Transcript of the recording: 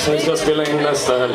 som vi ska spela in nästa helg.